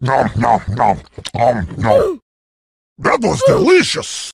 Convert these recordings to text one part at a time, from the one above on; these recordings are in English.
Nom nom nom nom nom. That was oh. delicious.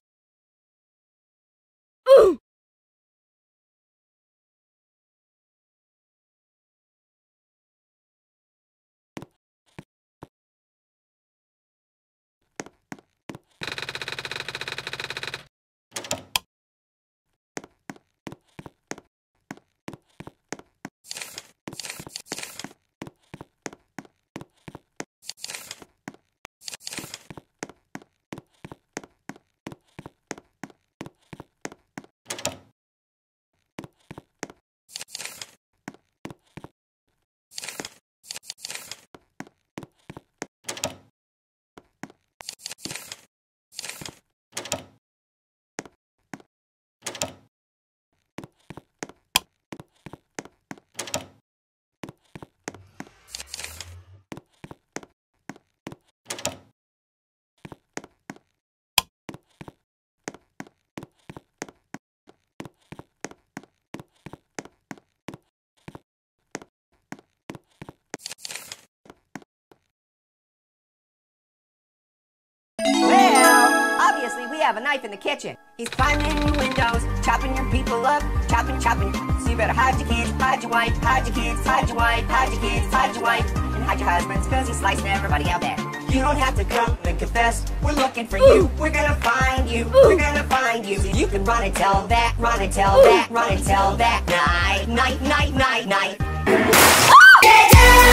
Have a knife in the kitchen. He's climbing windows, chopping your people up, chopping, chopping. So you better hide your kids, hide your wife, hide your kids, hide your wife, hide your kids, hide your wife, and hide your husbands, cause he's slicing everybody out there. You don't have to come and confess, we're looking for you. We're gonna find you, we're gonna find you. So you can run and tell that, run and tell that, run and tell that. Night, night, night, night, night. Down!